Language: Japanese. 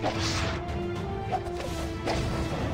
Let's go.